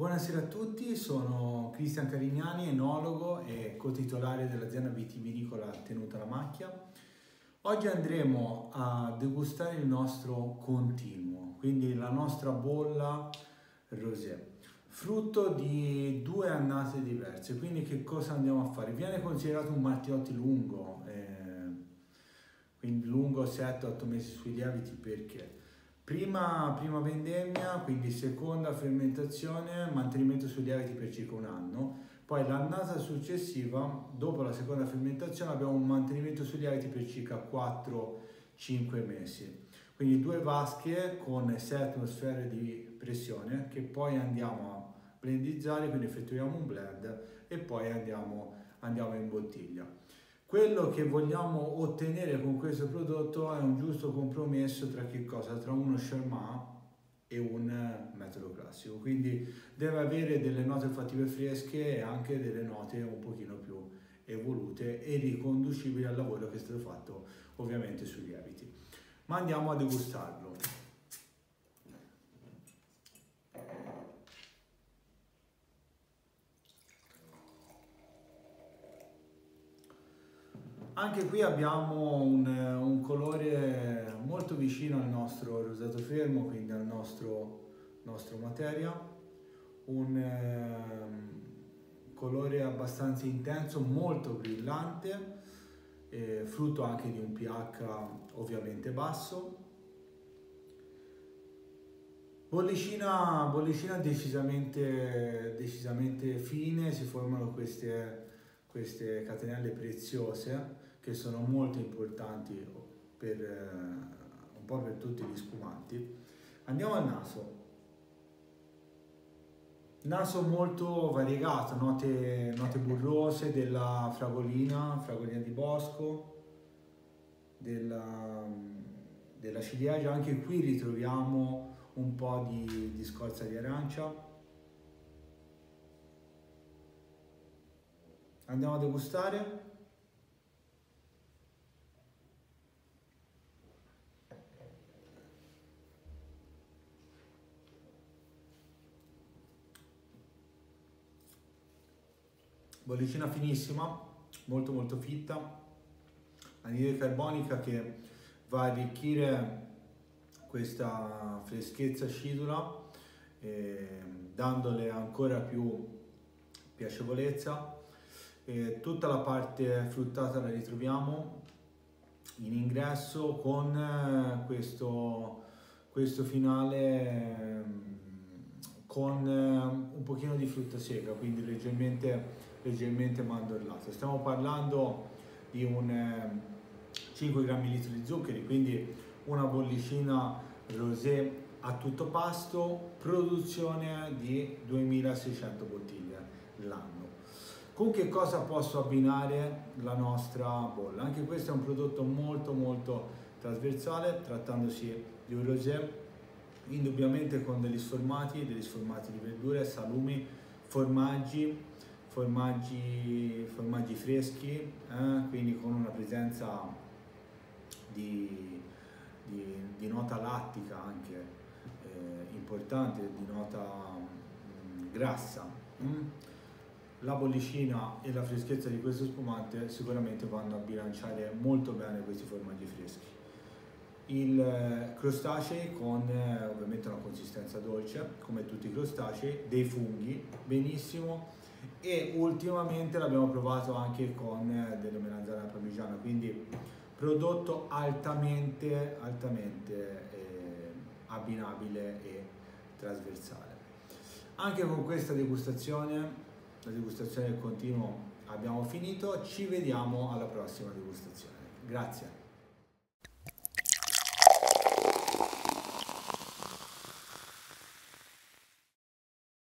Buonasera a tutti, sono Cristian Carignani, enologo e cotitolare dell'azienda vitivinicola Tenuta la Macchia. Oggi andremo a degustare il nostro continuo, quindi la nostra bolla rosé, frutto di due annate diverse. Quindi che cosa andiamo a fare? Viene considerato un Martiotti lungo, eh, quindi lungo 7-8 mesi sui lieviti perché? Prima, prima, vendemmia, quindi seconda fermentazione, mantenimento sui lieviti per circa un anno. Poi l'annata successiva, dopo la seconda fermentazione, abbiamo un mantenimento sui lieviti per circa 4-5 mesi. Quindi due vasche con 6 atmosfere di pressione che poi andiamo a blendizzare, quindi effettuiamo un blend e poi andiamo, andiamo in bottiglia. Quello che vogliamo ottenere con questo prodotto è un giusto compromesso tra che cosa? Tra uno Sherman e un metodo classico, quindi deve avere delle note olfattive fresche e anche delle note un pochino più evolute e riconducibili al lavoro che è stato fatto ovviamente sui lieviti. Ma andiamo a degustarlo. Anche qui abbiamo un, un, colore molto vicino al nostro rosato fermo, quindi al nostro, nostro materia, un eh, colore abbastanza intenso, molto brillante, eh, frutto anche di un pH ovviamente basso. Bollicina, bollicina decisamente, decisamente fine, si formano queste, queste catenelle preziose che sono molto importanti per, eh, un po' per tutti gli spumanti. Andiamo al naso. Naso molto variegato, note, note burrose della fragolina, fragolina di bosco, della, della ciliegia. Anche qui ritroviamo un po' di, di scorza di arancia. Andiamo a degustare. Bollicina finissima, molto molto fitta, anidride carbonica che va a arricchire questa freschezza acidula eh, dandole ancora più piacevolezza. Eh, tutta la parte fruttata la ritroviamo in ingresso con eh, questo, questo finale ehm, con eh, un pochino di frutta secca, quindi leggermente leggermente mandorlato. Stiamo parlando di un eh, 5 grammi litro di zuccheri, quindi una bollicina rosé a tutto pasto, produzione di 2600 bottiglie l'anno. Con che cosa posso abbinare la nostra bolla? Anche questo è un prodotto molto molto trasversale, trattandosi di un rosé indubbiamente con degli sformati, degli sformati di verdure, salumi, formaggi, formaggi, formaggi freschi, eh? quindi con una presenza di, di, di nota lattica anche eh, importante, di nota mh, mm, grassa. Mm? La bollicina e la freschezza di questo spumante sicuramente vanno a bilanciare molto bene questi formaggi freschi. Il eh, crostacei con eh, ovviamente una consistenza dolce, come tutti i crostacei, dei funghi, benissimo, e ultimamente l'abbiamo provato anche con eh, delle melanzane parmigiana, quindi prodotto altamente, altamente eh, abbinabile e trasversale. Anche con questa degustazione, la degustazione del continuo abbiamo finito, ci vediamo alla prossima degustazione. Grazie.